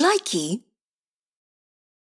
Likey